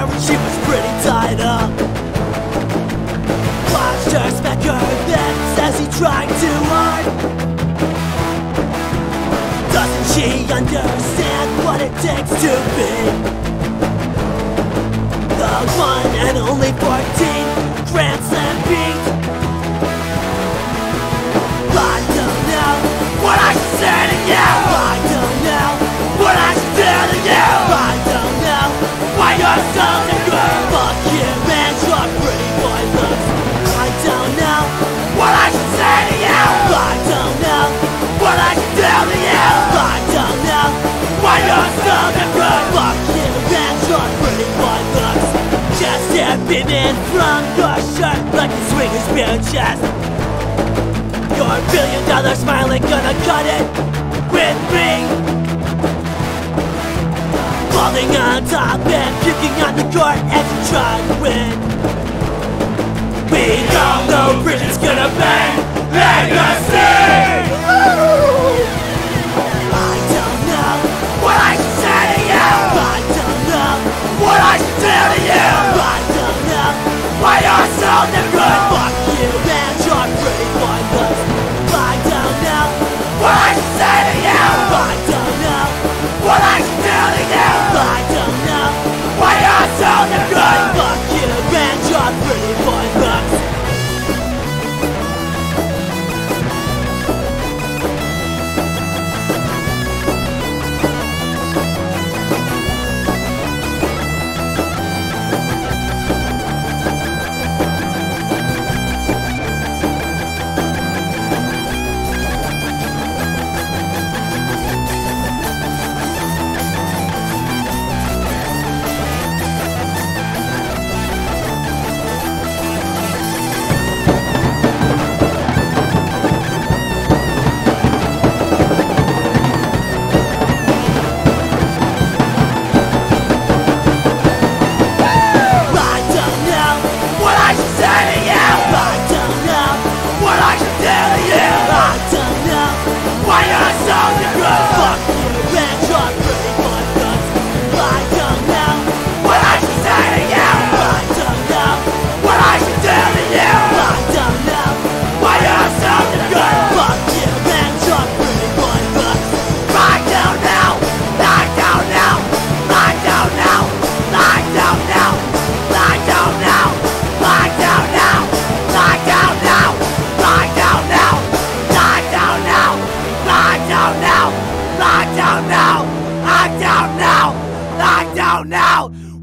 when she was pretty tied up. Watched her smack her lips as he tried too hard. Doesn't she understand what it takes to be the one and only 14 Grand Slam Pete? Pretty boy. I don't know what I should say to you. I don't know what I should do to you. I don't know why you're so. Fuck you. Just from your shirt like a swinger's bare chest. Your billion dollar smile ain't gonna cut it with me. Falling on top and puking on the court as you try to win.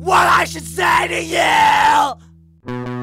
what I should say to you!